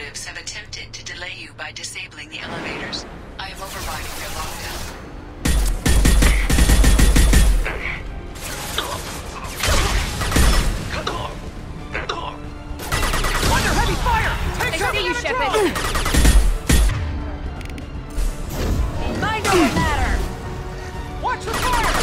operatives have attempted to delay you by disabling the elevators. I am overriding their lockdown. Under heavy fire! Take I cover! see you, Shepard. drone! Mind over matter! Watch the fire!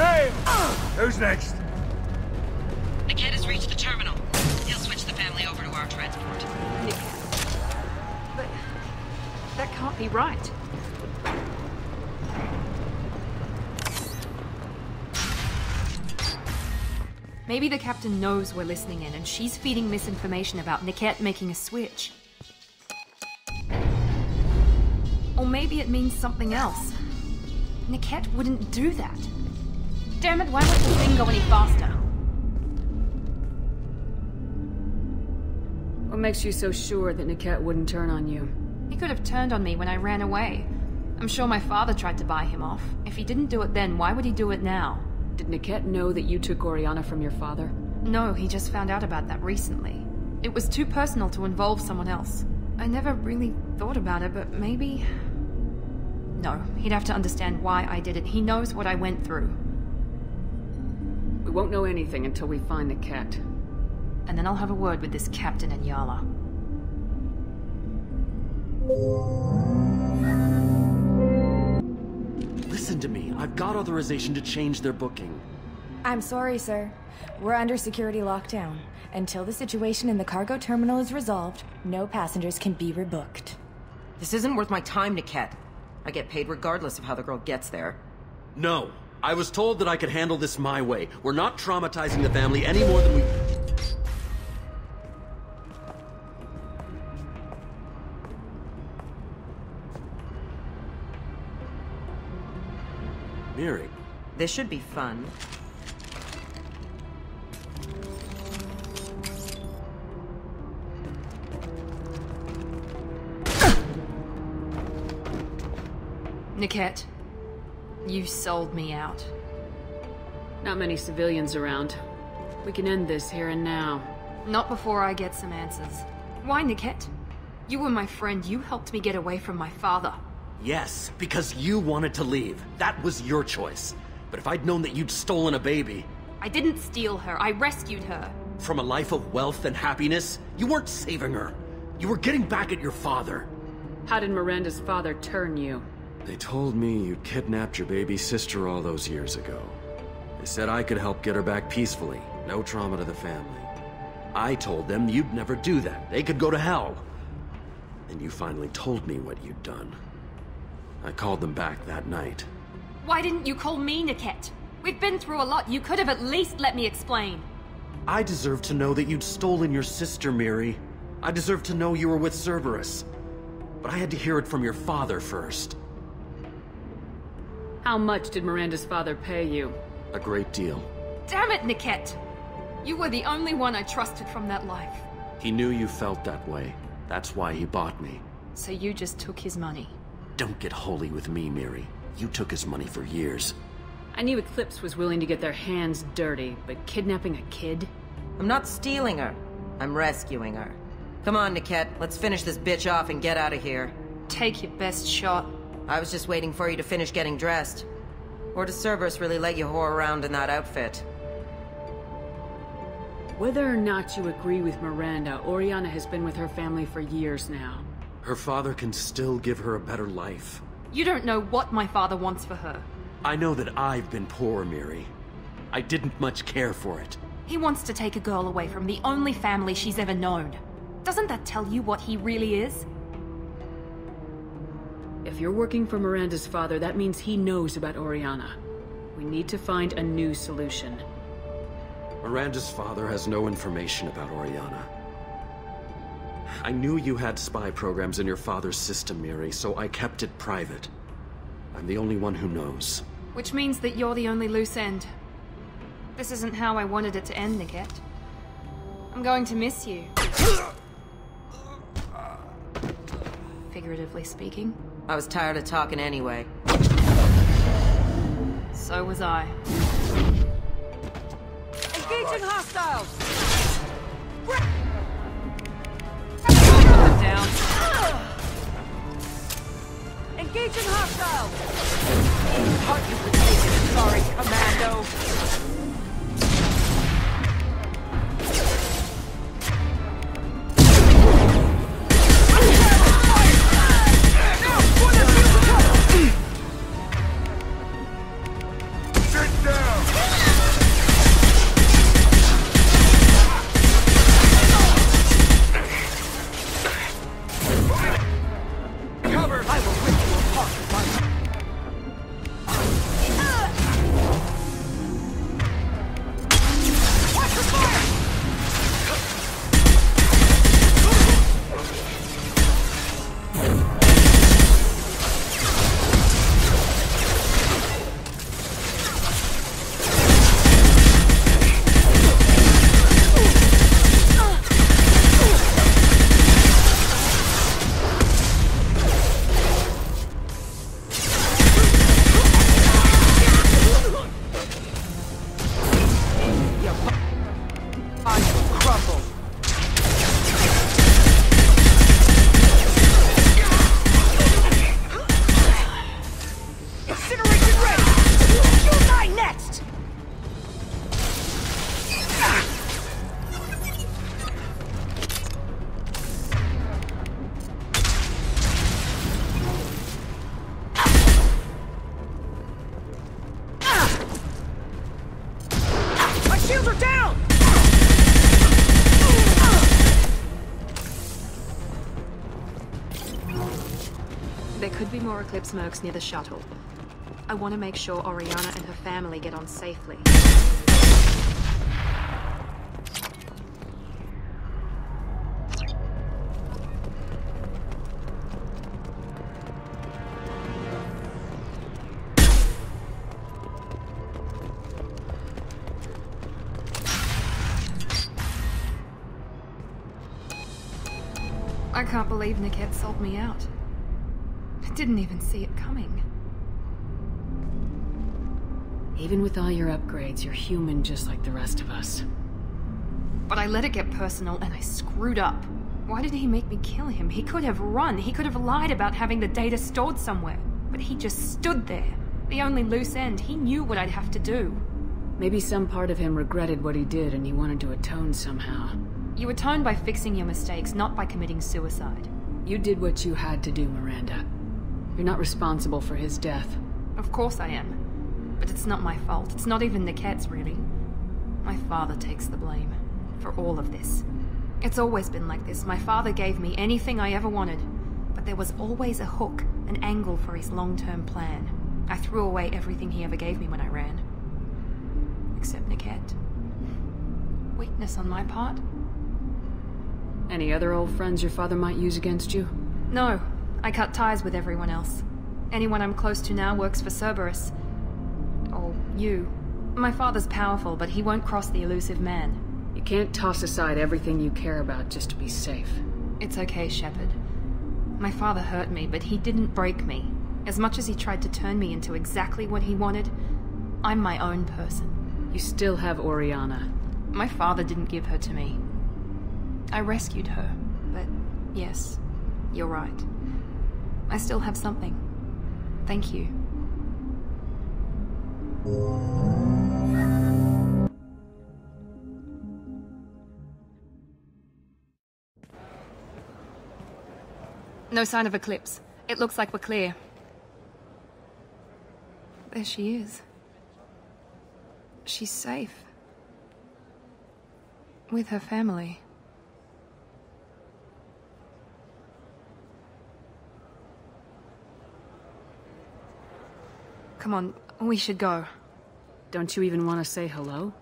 Hey! Who's next? Niket has reached the terminal. He'll switch the family over to our transport. But that can't be right. Maybe the captain knows we're listening in and she's feeding misinformation about Niket making a switch. Or maybe it means something else. Niket wouldn't do that. Damn it, why won't the thing go any faster? What makes you so sure that Niket wouldn't turn on you? He could have turned on me when I ran away. I'm sure my father tried to buy him off. If he didn't do it then, why would he do it now? Did Niket know that you took Oriana from your father? No, he just found out about that recently. It was too personal to involve someone else. I never really thought about it, but maybe. No, he'd have to understand why I did it. He knows what I went through. We won't know anything until we find the cat. And then I'll have a word with this captain Enyala. Listen to me. I've got authorization to change their booking. I'm sorry, sir. We're under security lockdown. Until the situation in the cargo terminal is resolved, no passengers can be rebooked. This isn't worth my time, Niket. I get paid regardless of how the girl gets there. No. I was told that I could handle this my way. We're not traumatizing the family any more than we... Miri, This should be fun. Niket, you sold me out. Not many civilians around. We can end this here and now. Not before I get some answers. Why, Niket? You were my friend. You helped me get away from my father. yes, because you wanted to leave. That was your choice. But if I'd known that you'd stolen a baby I didn't steal her. I rescued her. from a life of wealth and happiness, you weren't saving her. You were getting back at your father. How did Miranda's father turn you? They told me you'd kidnapped your baby sister all those years ago. They said I could help get her back peacefully. No trauma to the family. I told them you'd never do that. They could go to hell. And you finally told me what you'd done. I called them back that night. Why didn't you call me, Niket? We've been through a lot. You could have at least let me explain. I deserve to know that you'd stolen your sister, Miri. I deserve to know you were with Cerberus. But I had to hear it from your father first. How much did Miranda's father pay you? A great deal. Damn it, Niket! You were the only one I trusted from that life. He knew you felt that way. That's why he bought me. So you just took his money. Don't get holy with me, Miri. You took his money for years. I knew Eclipse was willing to get their hands dirty, but kidnapping a kid? I'm not stealing her. I'm rescuing her. Come on, Niket. Let's finish this bitch off and get out of here. Take your best shot. I was just waiting for you to finish getting dressed. Or does Cerberus really let you whore around in that outfit? Whether or not you agree with Miranda, Oriana has been with her family for years now. Her father can still give her a better life. You don't know what my father wants for her. I know that I've been poor, Miri. I didn't much care for it. He wants to take a girl away from the only family she's ever known. Doesn't that tell you what he really is? If you're working for Miranda's father, that means he knows about Oriana. We need to find a new solution. Miranda's father has no information about Oriana. I knew you had spy programs in your father's system, Miri, so I kept it private. I'm the only one who knows. Which means that you're the only loose end. This isn't how I wanted it to end, Niket. I'm going to miss you. Figuratively speaking. I was tired of talking anyway. So was I. Engaging hostiles! Down. Engaging hostiles! Thought you take sorry, Commando. There could be more Eclipse mercs near the shuttle. I want to make sure Oriana and her family get on safely. I can't believe Niket sold me out. I didn't even see it coming. Even with all your upgrades, you're human just like the rest of us. But I let it get personal and I screwed up. Why did he make me kill him? He could have run. He could have lied about having the data stored somewhere. But he just stood there. The only loose end. He knew what I'd have to do. Maybe some part of him regretted what he did and he wanted to atone somehow. You atone by fixing your mistakes, not by committing suicide. You did what you had to do, Miranda. You're not responsible for his death. Of course I am. But it's not my fault. It's not even Niket's, really. My father takes the blame. For all of this. It's always been like this. My father gave me anything I ever wanted. But there was always a hook, an angle for his long-term plan. I threw away everything he ever gave me when I ran. Except Niket. Weakness on my part? Any other old friends your father might use against you? No. I cut ties with everyone else. Anyone I'm close to now works for Cerberus. Or you. My father's powerful, but he won't cross the Illusive Man. You can't toss aside everything you care about just to be safe. It's okay, Shepard. My father hurt me, but he didn't break me. As much as he tried to turn me into exactly what he wanted, I'm my own person. You still have Oriana. My father didn't give her to me. I rescued her, but yes, you're right. I still have something. Thank you. No sign of Eclipse. It looks like we're clear. There she is. She's safe. With her family. Come on, we should go. Don't you even want to say hello?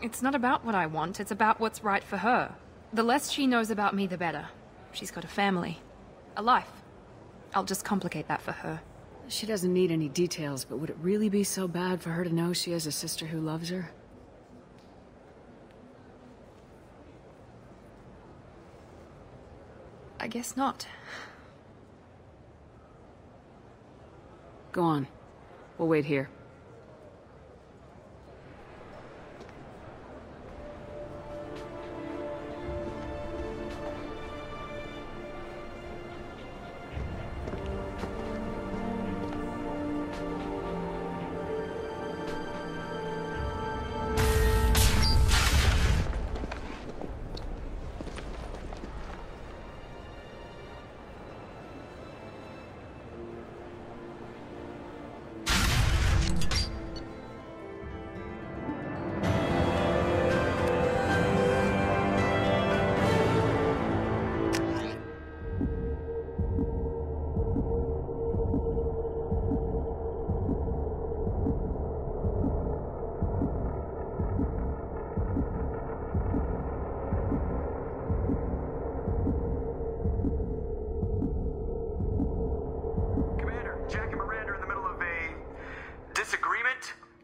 It's not about what I want, it's about what's right for her. The less she knows about me, the better. She's got a family. A life. I'll just complicate that for her. She doesn't need any details, but would it really be so bad for her to know she has a sister who loves her? I guess not. Go on. We'll wait here.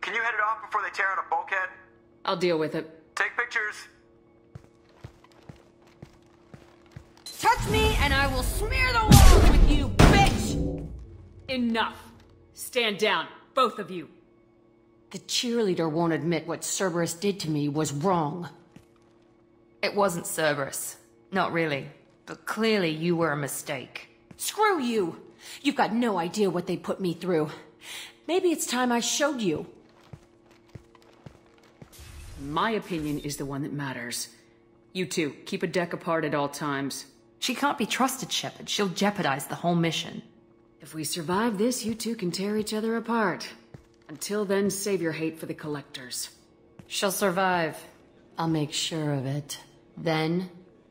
Can you head it off before they tear out a bulkhead? I'll deal with it. Take pictures. Touch me and I will smear the walls with you, bitch! Enough! Stand down, both of you. The cheerleader won't admit what Cerberus did to me was wrong. It wasn't Cerberus. Not really. But clearly you were a mistake. Screw you! You've got no idea what they put me through. Maybe it's time I showed you. My opinion is the one that matters. You two, keep a deck apart at all times. She can't be trusted, Shepard. She'll jeopardize the whole mission. If we survive this, you two can tear each other apart. Until then, save your hate for the Collectors. She'll survive. I'll make sure of it. Then,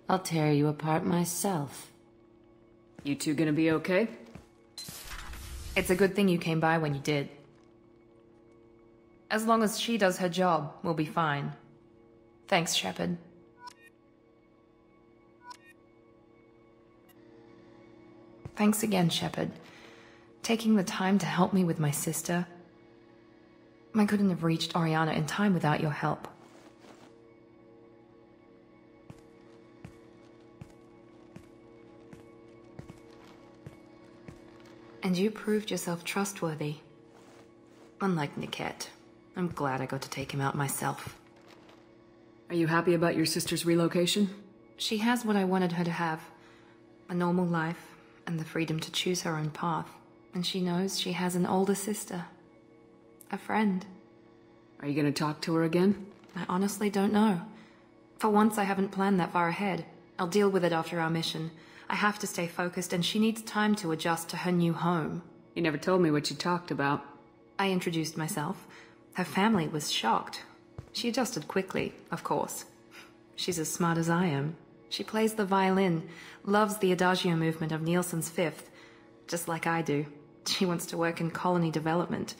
I'll tear you apart myself. You two gonna be okay? It's a good thing you came by when you did. As long as she does her job, we'll be fine. Thanks, Shepard. Thanks again, Shepard. Taking the time to help me with my sister. I couldn't have reached Oriana in time without your help. And you proved yourself trustworthy. Unlike Niket, I'm glad I got to take him out myself. Are you happy about your sister's relocation? She has what I wanted her to have. A normal life, and the freedom to choose her own path. And she knows she has an older sister. A friend. Are you gonna talk to her again? I honestly don't know. For once, I haven't planned that far ahead. I'll deal with it after our mission. I have to stay focused, and she needs time to adjust to her new home. You never told me what you talked about. I introduced myself. Her family was shocked. She adjusted quickly, of course. She's as smart as I am. She plays the violin, loves the adagio movement of Nielsen's Fifth, just like I do. She wants to work in colony development.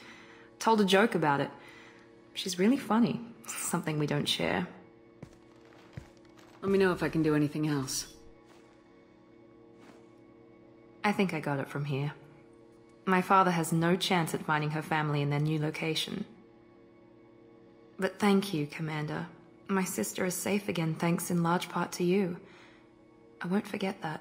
Told a joke about it. She's really funny, something we don't share. Let me know if I can do anything else. I think I got it from here. My father has no chance at finding her family in their new location. But thank you, Commander. My sister is safe again thanks in large part to you. I won't forget that.